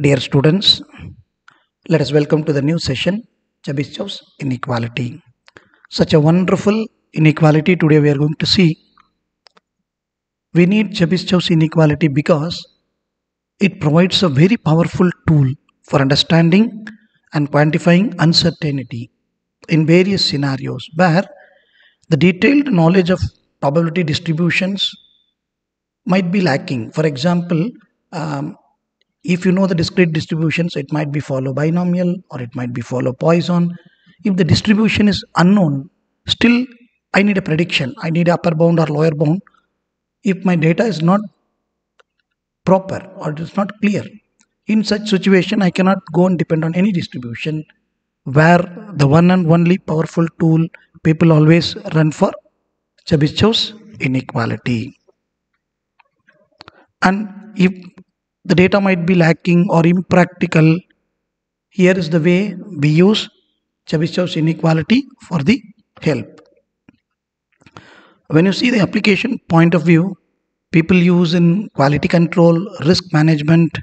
Dear students, let us welcome to the new session Chebyshev's inequality. Such a wonderful inequality today we are going to see. We need Chebyshev's inequality because it provides a very powerful tool for understanding and quantifying uncertainty in various scenarios where the detailed knowledge of probability distributions might be lacking. For example, um, if you know the discrete distributions, it might be follow binomial or it might be follow Poisson. If the distribution is unknown, still I need a prediction. I need upper bound or lower bound. If my data is not proper or it is not clear, in such situation, I cannot go and depend on any distribution where the one and only powerful tool people always run for Chebyshev's inequality. And if the data might be lacking or impractical, here is the way we use Chebyshev's inequality for the help. When you see the application point of view, people use in quality control, risk management,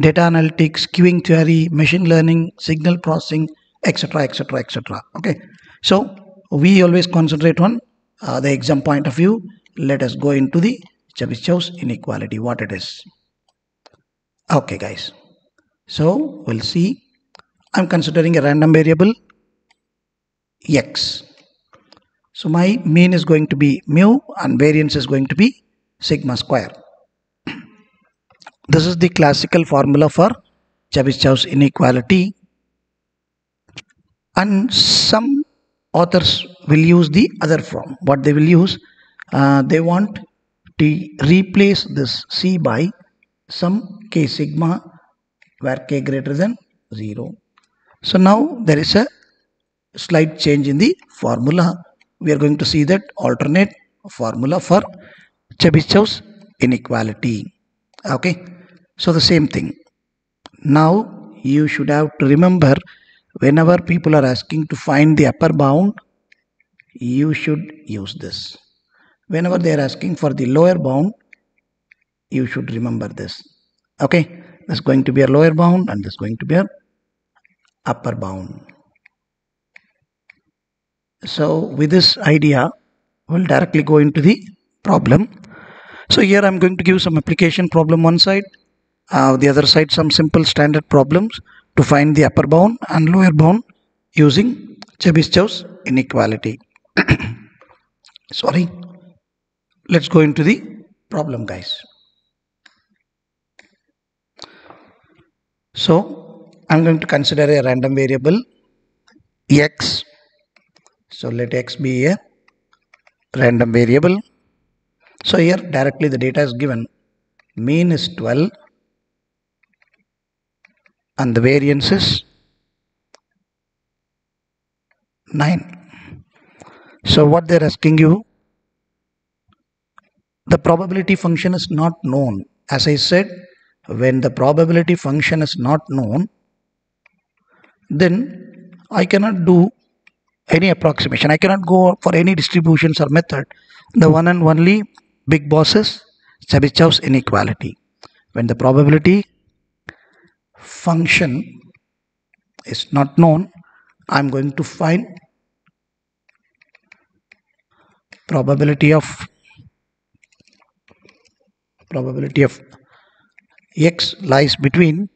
data analytics, queuing theory, machine learning, signal processing, etc. etc. etc. Okay, so we always concentrate on uh, the exam point of view. Let us go into the Chebyshev's inequality, what it is. Okay, guys. So we'll see. I'm considering a random variable x. So my mean is going to be mu and variance is going to be sigma square. This is the classical formula for Chebyshev's inequality and some authors will use the other form. What they will use, uh, they want to replace this c by some k sigma where k greater than 0. So now there is a slight change in the formula. We are going to see that alternate formula for Chebyshev's inequality. Okay, so the same thing. Now you should have to remember whenever people are asking to find the upper bound, you should use this. Whenever they are asking for the lower bound, you should remember this. Okay, there's going to be a lower bound and there's going to be a upper bound. So with this idea, we'll directly go into the problem. So here I'm going to give some application problem one side, uh, the other side some simple standard problems to find the upper bound and lower bound using Chebyshev's inequality. Sorry. Let's go into the problem guys. So I'm going to consider a random variable x. So let x be a random variable. So here directly the data is given. Mean is 12 and the variance is 9. So what they're asking you, the probability function is not known. As I said, when the probability function is not known, then I cannot do any approximation. I cannot go for any distributions or method. The one and only big boss is Chebyshev's inequality. When the probability function is not known, I am going to find probability of probability of x lies between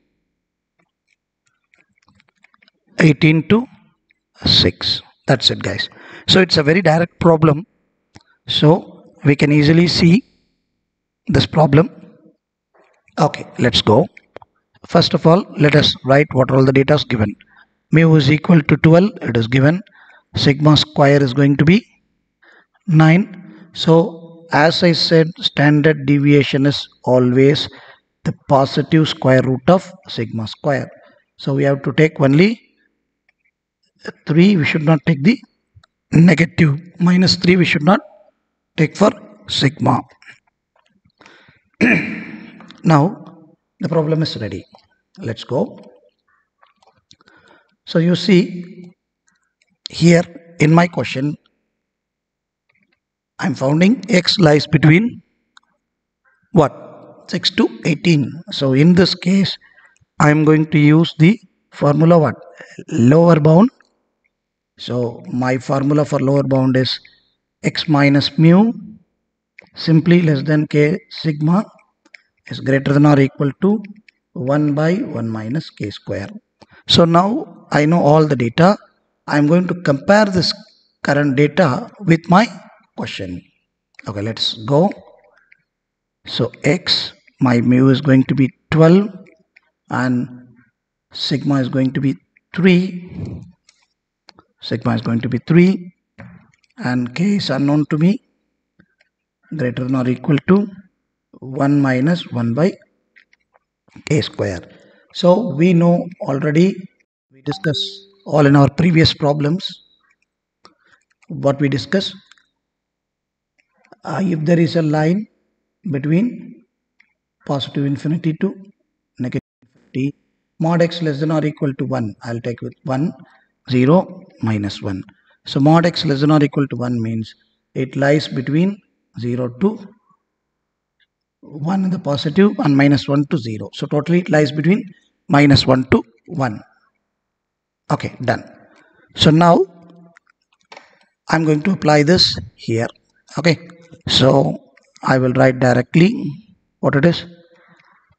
18 to 6 that's it guys. So it's a very direct problem. So we can easily see this problem. Okay let's go. First of all let us write what all the data is given. Mu is equal to 12 it is given. Sigma square is going to be 9 so as I said standard deviation is always the positive square root of sigma square. So we have to take only 3 we should not take the negative. Minus 3 we should not take for sigma. Now the problem is ready. Let's go. So you see here in my question I'm finding x lies between what 6 to 18 so in this case I am going to use the formula what? Lower bound. So my formula for lower bound is x minus mu simply less than k sigma is greater than or equal to 1 by 1 minus k square. So now I know all the data. I am going to compare this current data with my question. Okay, let's go. So x, my mu is going to be 12 and sigma is going to be 3 sigma is going to be 3 and k is unknown to me. Greater than or equal to 1 minus 1 by k square. So we know already we discuss all in our previous problems. What we discuss uh, if there is a line between positive infinity to negative infinity. mod x less than or equal to 1 I'll take with 1 0 minus 1 so mod x less than or equal to 1 means it lies between 0 to 1 in the positive and minus 1 to 0 so totally it lies between minus 1 to 1 okay done. So now I'm going to apply this here. Okay so I will write directly what it is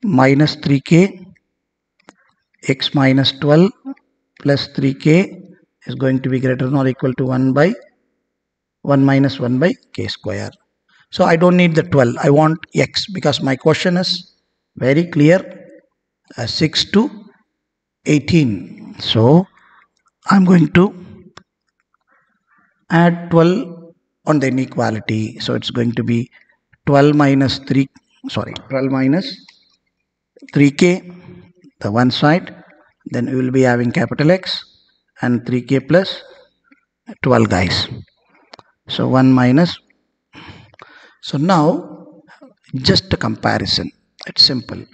minus 3k x minus 12 plus 3k is going to be greater than or equal to 1 by 1 minus 1 by k square. So I don't need the 12. I want x because my question is very clear uh, 6 to 18. So I'm going to add 12 on the inequality. So it's going to be 12 minus 3 sorry 12 minus 3k the one side then we will be having capital X and 3k plus 12 guys. So 1 minus. So now just a comparison. It's simple.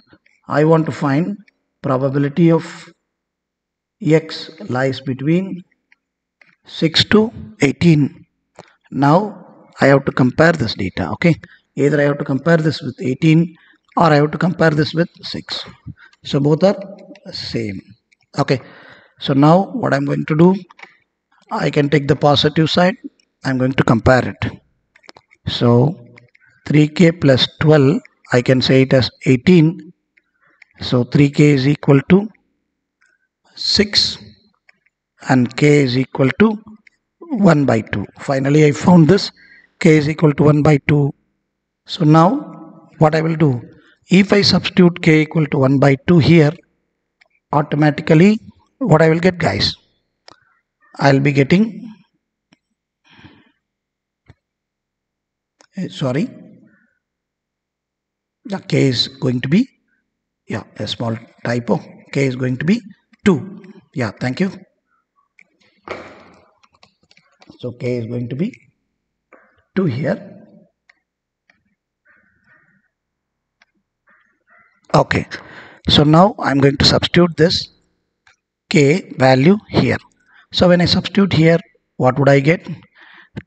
I want to find probability of X lies between 6 to 18 now I have to compare this data okay? Either I have to compare this with 18 or I have to compare this with 6 so both are same. Okay. So now what I'm going to do I can take the positive side. I'm going to compare it. So 3k plus 12 I can say it as 18 so 3k is equal to 6 and k is equal to 1 by 2 finally I found this. K is equal to 1 by 2 so now what I will do if I substitute k equal to 1 by 2 here automatically what I will get guys? I'll be getting eh, sorry the k is going to be yeah a small typo k is going to be 2 yeah thank you. So k is going to be 2 here okay. So now I'm going to substitute this k value here. So when I substitute here what would I get?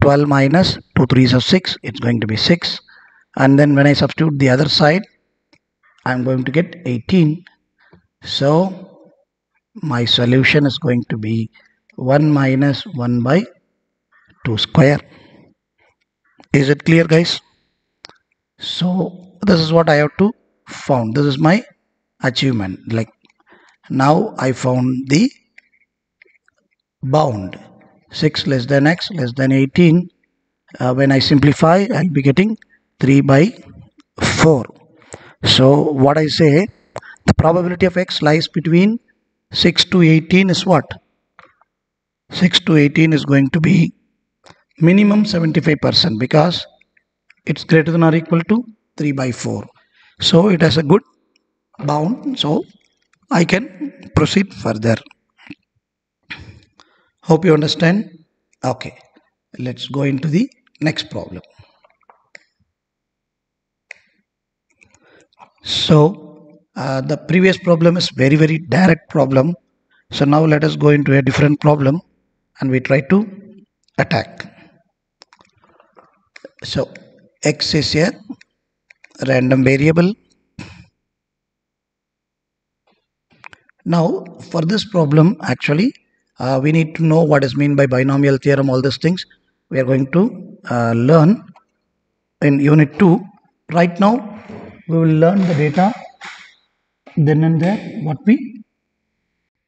12 minus 2 3s of 6 it's going to be 6 and then when I substitute the other side I'm going to get 18 so my solution is going to be 1 minus 1 by 2 square. Is it clear guys? So this is what I have to found. This is my achievement. Like now I found the bound. 6 less than x less than 18 uh, when I simplify I'll be getting 3 by 4 so what I say the probability of x lies between 6 to 18 is what? 6 to 18 is going to be minimum 75% because it's greater than or equal to 3 by 4 so it has a good bound. So I can proceed further. Hope you understand. Okay let's go into the next problem. So uh, the previous problem is very very direct problem. So now let us go into a different problem and we try to attack. So x is here random variable. Now for this problem actually uh, we need to know what is mean by binomial theorem all these things. We are going to uh, learn in unit 2 right now we will learn the data then and there what we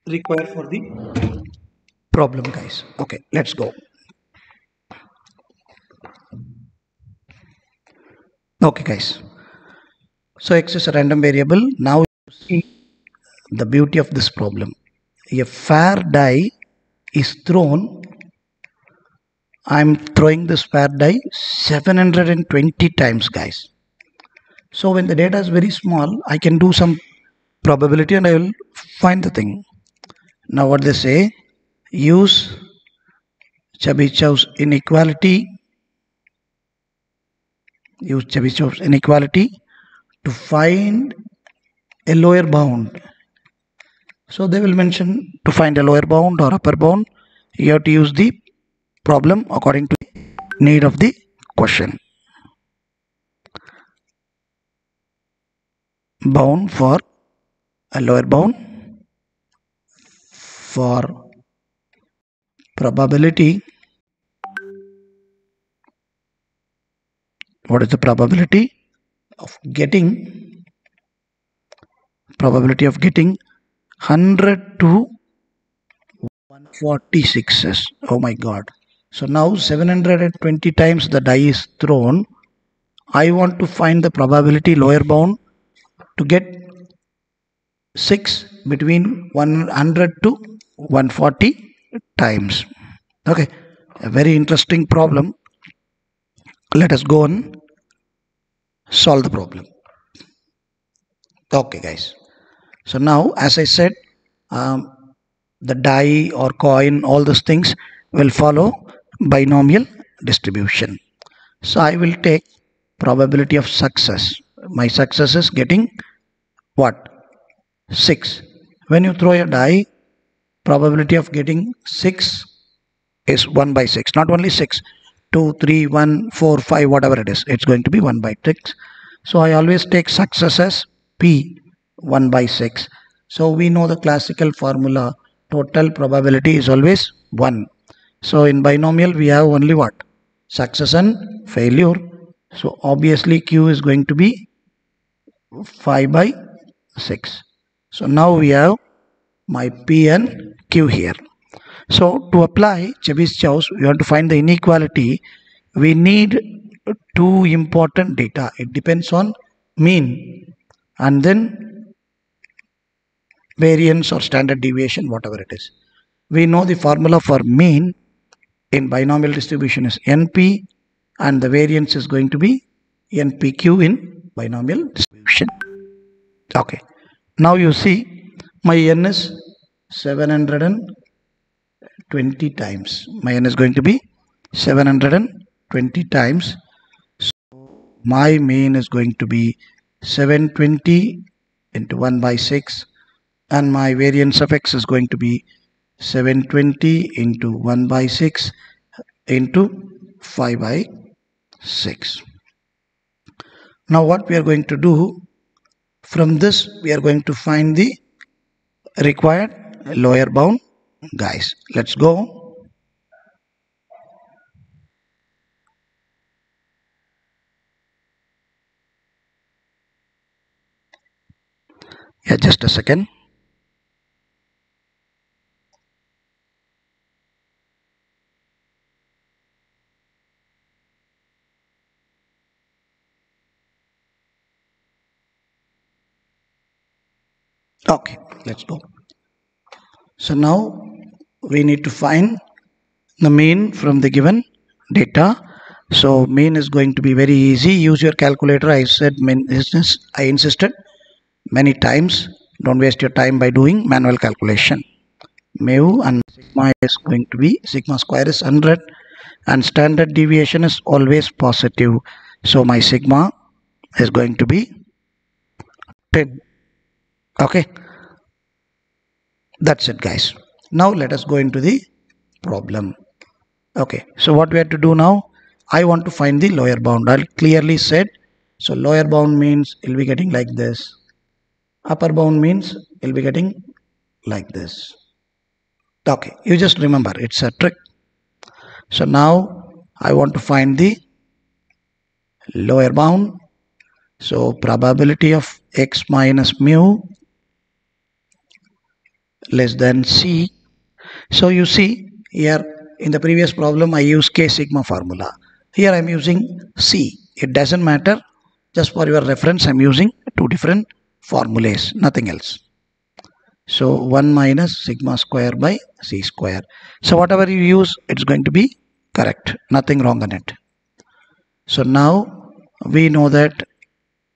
require for the problem guys. Okay let's go. Okay guys so x is a random variable. Now you see the beauty of this problem. A fair die is thrown. I'm throwing this fair die 720 times guys. So when the data is very small i can do some probability and i will find the thing. Now what they say use Chebyshev's inequality. Use Chebyshev's inequality to find a lower bound. So they will mention to find a lower bound or upper bound. You have to use the problem according to need of the question. Bound for a lower bound for probability. What is the probability of getting probability of getting 100 to 146s oh my god. So now 720 times the die is thrown. I want to find the probability lower bound to get 6 between 100 to 140 times. Okay. A very interesting problem. Let us go and solve the problem. Okay guys. So now as i said um, the die or coin all those things will follow binomial distribution. So i will take probability of success. My success is getting what? 6 when you throw a die probability of getting 6 is 1 by 6 not only 6 2 3 1 4 5 whatever it is it's going to be 1 by 6 so i always take success as p 1 by 6 so we know the classical formula. Total probability is always 1 so in binomial we have only what? Success and failure. So obviously q is going to be 5 by 6 so now we have my p and q here so to apply Chebyshev's we want to find the inequality. We need two important data. It depends on mean and then variance or standard deviation whatever it is. We know the formula for mean in binomial distribution is np and the variance is going to be npq in binomial distribution. Okay. Now you see my n is 720 times. My n is going to be 720 times. So my mean is going to be 720 into 1 by 6 and my variance of x is going to be 720 into 1 by 6 into 5 by 6 now what we are going to do from this we are going to find the required lower bound guys let's go. Yeah just a second. Okay let's go. So now we need to find the mean from the given data. So mean is going to be very easy. Use your calculator. I said mean is i insisted many times. Don't waste your time by doing manual calculation. Mu and sigma is going to be sigma square is 100 and standard deviation is always positive. So my sigma is going to be 10 okay. That's it guys now let us go into the problem. Okay so what we have to do now i want to find the lower bound. I'll clearly said so lower bound means it'll be getting like this. Upper bound means it'll be getting like this. Okay you just remember it's a trick. So now I want to find the lower bound. So probability of x minus mu less than c so you see here in the previous problem I use k sigma formula. Here I'm using c. It doesn't matter. Just for your reference I'm using two different formulas nothing else. So 1 minus sigma square by c square. So whatever you use it's going to be correct. Nothing wrong in it. So now we know that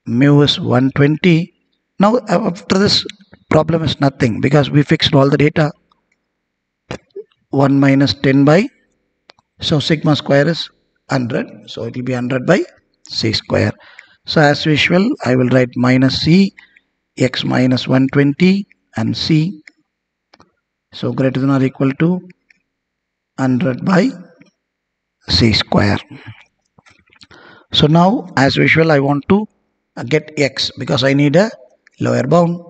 mu is 120 now uh, after this problem is nothing because we fixed all the data 1 minus 10 by. So sigma square is 100 so it will be 100 by c square. So as usual I will write minus c x minus 120 and c. So greater than or equal to 100 by c square. So now as usual I want to get x because I need a lower bound.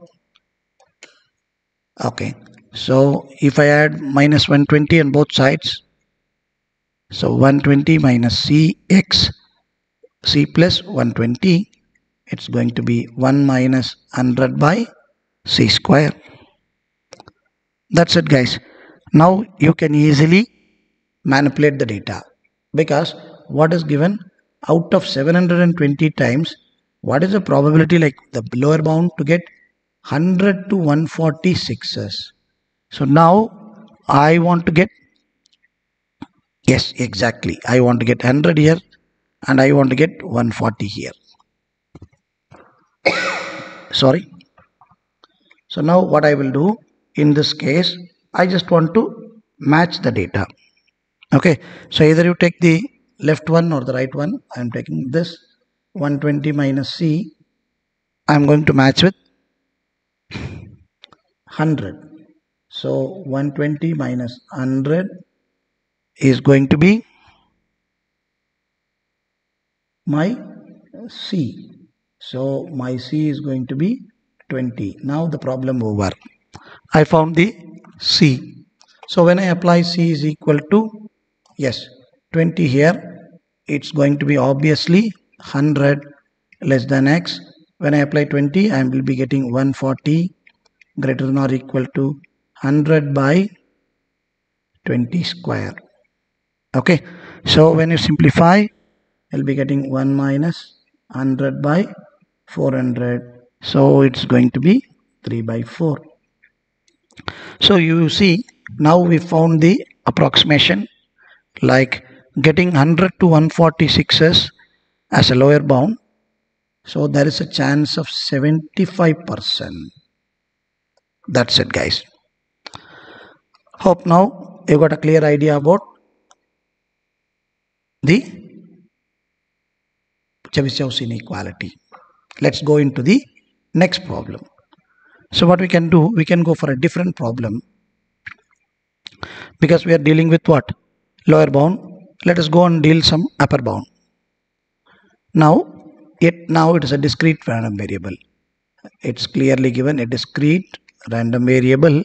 Okay so if I add minus 120 on both sides so 120 minus c x c plus 120 it's going to be 1 minus 100 by c square. That's it guys. Now you can easily manipulate the data. Because what is given? Out of 720 times what is the probability like the lower bound to get 100 to 146s so now I want to get yes exactly. I want to get 100 here and I want to get 140 here. Sorry. So now what I will do in this case I just want to match the data. Okay. So either you take the left one or the right one. I am taking this 120 minus C. I am going to match with 100 so 120 minus 100 is going to be my C. So my C is going to be 20. Now the problem over. I found the C. So when I apply C is equal to, yes, 20 here, it's going to be obviously 100 less than X. When I apply 20, I will be getting 140 greater than or equal to 100 by 20 square. Okay, so when you simplify, you'll be getting 1 minus 100 by 400 so it's going to be 3 by 4 so you see now we found the approximation like getting 100 to 146s as a lower bound. So there is a chance of 75% that's it guys hope now you got a clear idea about the Chebyshev's inequality. Let's go into the next problem. So what we can do, we can go for a different problem because we are dealing with what? Lower bound. Let us go and deal some upper bound. Now, it now it is a discrete random variable. It's clearly given a discrete random variable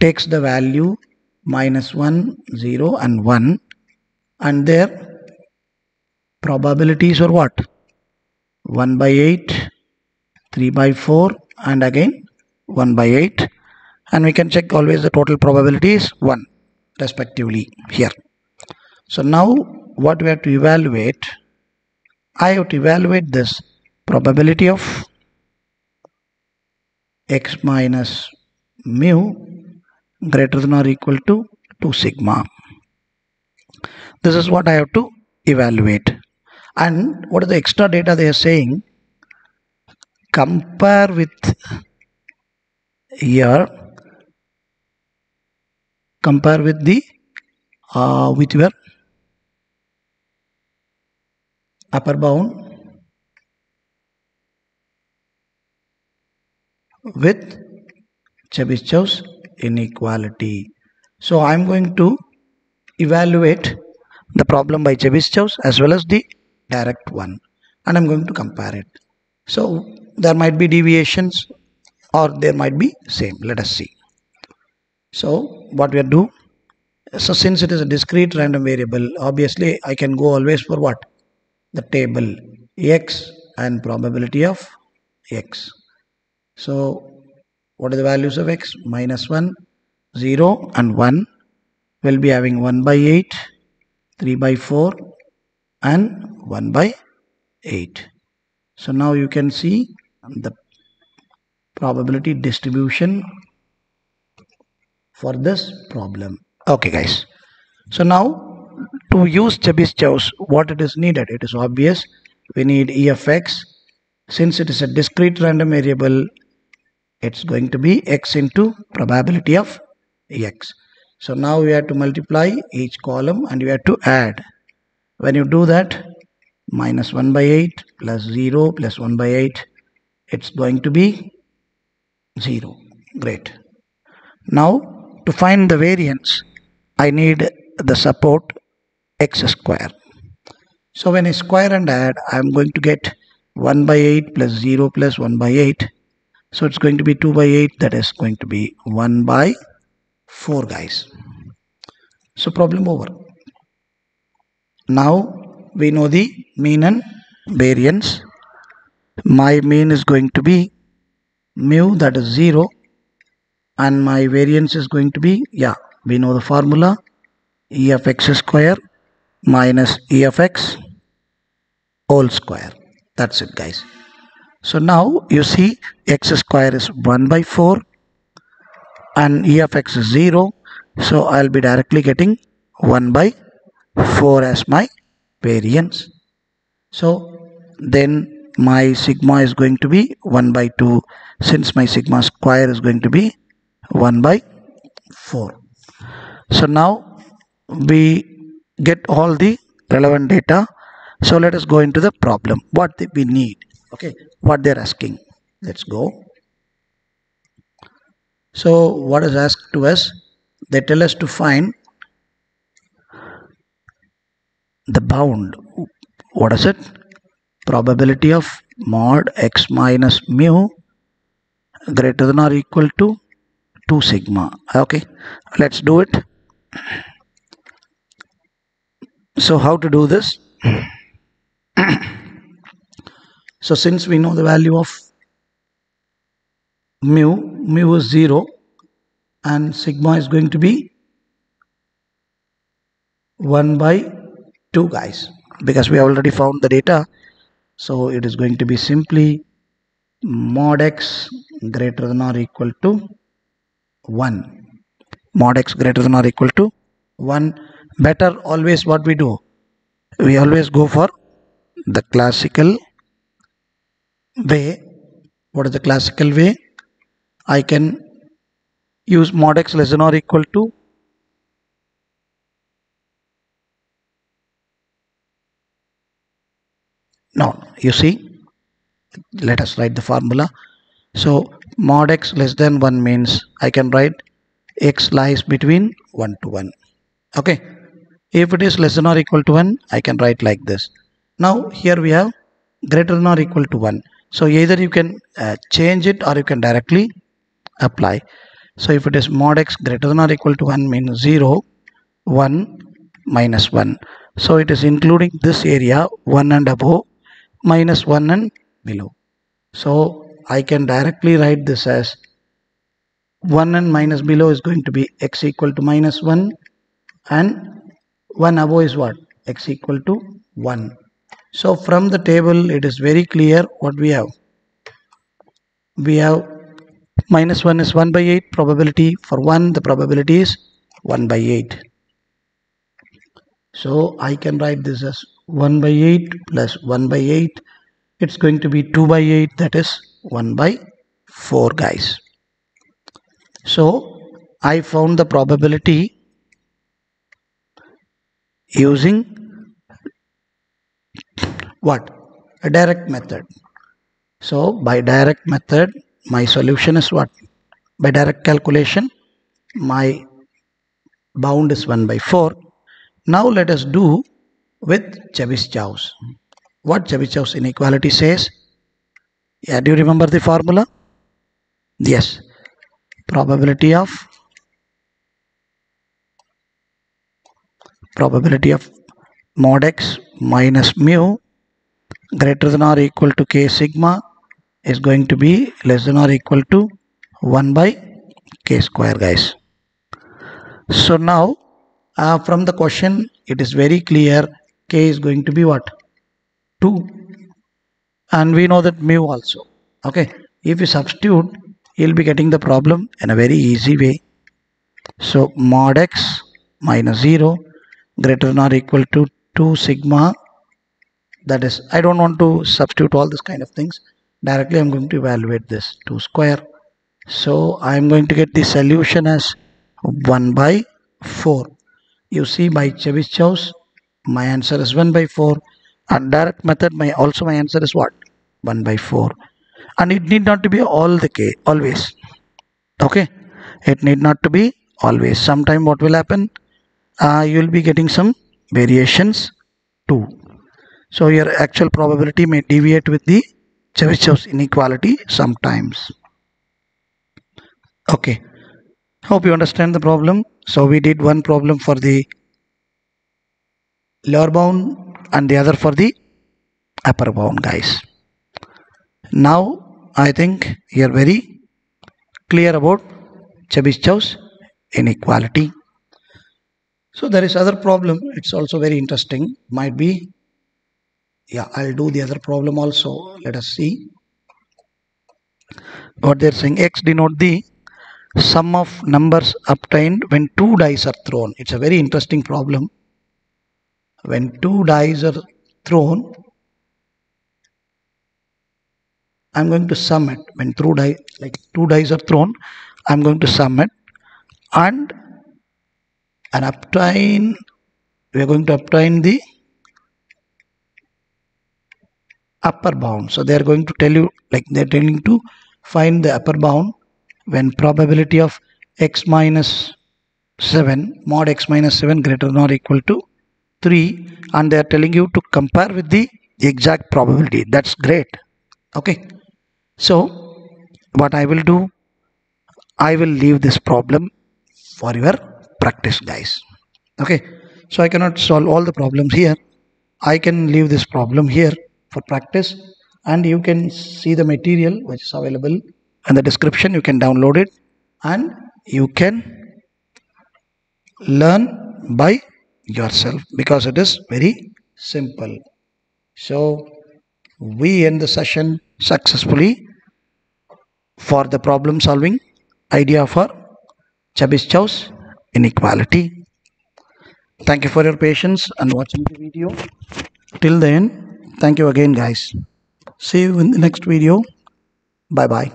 takes the value minus 1, 0 and 1 and there probabilities are what? 1 by 8 3 by 4 and again 1 by 8 and we can check always the total probability is 1 respectively here. So now what we have to evaluate I have to evaluate this probability of x minus mu greater than or equal to 2 sigma. This is what I have to evaluate. And what is the extra data they are saying? Compare with here. Compare with the uh, with your upper bound with Chebyshev's inequality. So I'm going to evaluate the problem by Chebyshev's as well as the direct one and I'm going to compare it. So there might be deviations or there might be same. Let us see. So what we do? So since it is a discrete random variable obviously I can go always for what? The table x and probability of x. So what are the values of x? Minus 1 0 and 1 will be having 1 by 8 3 by 4 and 1 by 8 so now you can see the probability distribution for this problem. Okay guys. So now to use Chebyshev what it is needed? It is obvious. We need e of x. Since it is a discrete random variable it's going to be x into probability of x so now we have to multiply each column and we have to add when you do that minus 1 by 8 plus 0 plus 1 by 8 it's going to be 0 great now to find the variance I need the support x square. So when I square and add, I am going to get 1 by 8 plus 0 plus 1 by 8. So it's going to be 2 by 8 that is going to be 1 by 4 guys. So problem over. Now we know the mean and variance. My mean is going to be mu that is 0 and my variance is going to be yeah we know the formula e of x square minus e of x whole square that's it guys so now you see x square is 1 by 4 and e of x is 0 so I'll be directly getting 1 by 4 as my variance. So then my sigma is going to be 1 by 2 since my sigma square is going to be 1 by 4 so now we get all the relevant data. So let us go into the problem. What we need okay what they're asking. Let's go. So what is asked to us? They tell us to find the bound. What is it? Probability of mod x minus mu greater than or equal to 2 sigma. Okay let's do it. So how to do this so since we know the value of mu mu is 0 and sigma is going to be 1 by 2 guys because we have already found the data. So it is going to be simply mod x greater than or equal to 1 mod x greater than or equal to 1 better always what we do? We always go for the classical way. What is the classical way? I can use mod x less than or equal to now you see? Let us write the formula. So mod x less than 1 means I can write x lies between 1 to 1 okay. If it is less than or equal to 1 I can write like this. Now here we have greater than or equal to 1 so either you can uh, change it or you can directly apply. So if it is mod x greater than or equal to 1 means 0 1 minus 1 so it is including this area 1 and above minus 1 and below. So I can directly write this as 1 and minus below is going to be x equal to minus 1 and 1 above is what? x equal to 1 so from the table it is very clear what we have. We have minus 1 is 1 by 8 probability for 1 the probability is 1 by 8 so I can write this as 1 by 8 plus 1 by 8 it's going to be 2 by 8 that is 1 by 4 guys. So I found the probability using what? A direct method. So by direct method, my solution is what? By direct calculation, my bound is 1 by 4. Now let us do with Chebyshev's. What Chebyshev's inequality says? Yeah, do you remember the formula? yes probability of probability of mod x minus mu greater than or equal to k sigma is going to be less than or equal to 1 by k square guys. So now uh, from the question it is very clear k is going to be what? 2 and we know that mu also. Okay. If you substitute you'll be getting the problem in a very easy way. So mod x minus 0 greater than or equal to 2 sigma that is I don't want to substitute all this kind of things. Directly I'm going to evaluate this 2 square. So I'm going to get the solution as 1 by 4 you see by Chebyshev's my answer is 1 by 4 and direct method my also my answer is what? 1 by 4 and it need not to be all the case always. Okay? It need not to be always. Sometime what will happen? Uh, you will be getting some variations too so your actual probability may deviate with the Chebyshev's inequality sometimes. Okay, hope you understand the problem. So we did one problem for the lower bound and the other for the upper bound guys. Now I think you are very clear about Chebyshev's inequality. So there is other problem. It's also very interesting. Might be yeah I'll do the other problem also. Let us see. What they're saying x denote the sum of numbers obtained when two dice are thrown. It's a very interesting problem. When two dice are thrown I'm going to sum it. When two dice like two dice are thrown I'm going to sum it. And and obtain we are going to obtain the upper bound. So they are going to tell you like they're telling to find the upper bound when probability of x minus 7 mod x minus 7 greater than or equal to 3 and they are telling you to compare with the exact probability. That's great. Okay. So what I will do I will leave this problem for your practice guys. Okay. So I cannot solve all the problems here. I can leave this problem here for practice and you can see the material which is available in the description you can download it and you can learn by yourself because it is very simple. So we end the session successfully for the problem solving idea for Chebyshev's inequality thank you for your patience and watching the video. Till then thank you again guys. See you in the next video. Bye bye